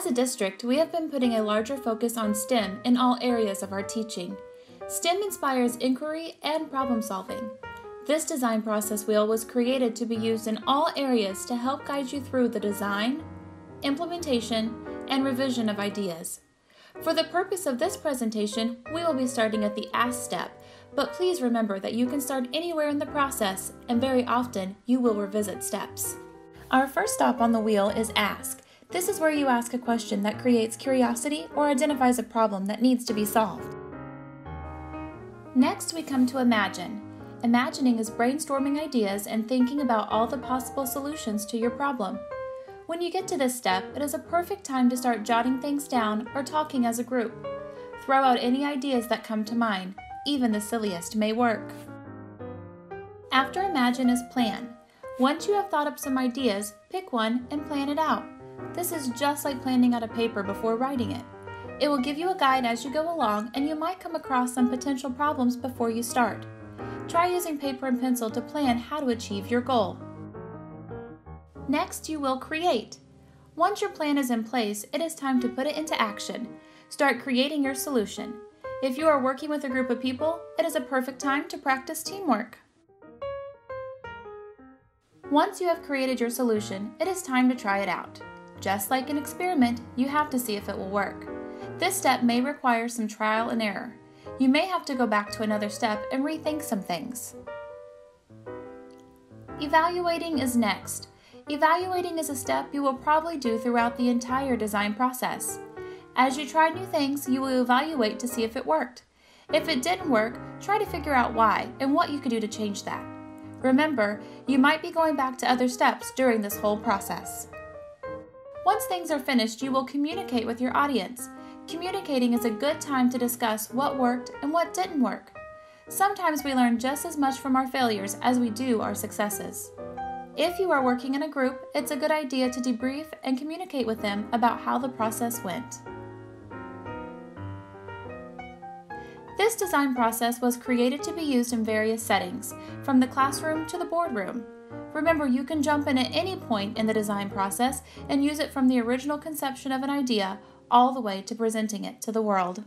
As a district, we have been putting a larger focus on STEM in all areas of our teaching. STEM inspires inquiry and problem solving. This design process wheel was created to be used in all areas to help guide you through the design, implementation, and revision of ideas. For the purpose of this presentation, we will be starting at the Ask step, but please remember that you can start anywhere in the process, and very often you will revisit steps. Our first stop on the wheel is Ask. This is where you ask a question that creates curiosity or identifies a problem that needs to be solved. Next, we come to Imagine. Imagining is brainstorming ideas and thinking about all the possible solutions to your problem. When you get to this step, it is a perfect time to start jotting things down or talking as a group. Throw out any ideas that come to mind, even the silliest may work. After Imagine is Plan. Once you have thought up some ideas, pick one and plan it out. This is just like planning out a paper before writing it. It will give you a guide as you go along, and you might come across some potential problems before you start. Try using paper and pencil to plan how to achieve your goal. Next, you will create. Once your plan is in place, it is time to put it into action. Start creating your solution. If you are working with a group of people, it is a perfect time to practice teamwork. Once you have created your solution, it is time to try it out. Just like an experiment, you have to see if it will work. This step may require some trial and error. You may have to go back to another step and rethink some things. Evaluating is next. Evaluating is a step you will probably do throughout the entire design process. As you try new things, you will evaluate to see if it worked. If it didn't work, try to figure out why and what you could do to change that. Remember, you might be going back to other steps during this whole process. Once things are finished, you will communicate with your audience. Communicating is a good time to discuss what worked and what didn't work. Sometimes we learn just as much from our failures as we do our successes. If you are working in a group, it's a good idea to debrief and communicate with them about how the process went. This design process was created to be used in various settings, from the classroom to the boardroom. Remember, you can jump in at any point in the design process and use it from the original conception of an idea all the way to presenting it to the world.